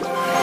Bye.